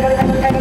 Gracias.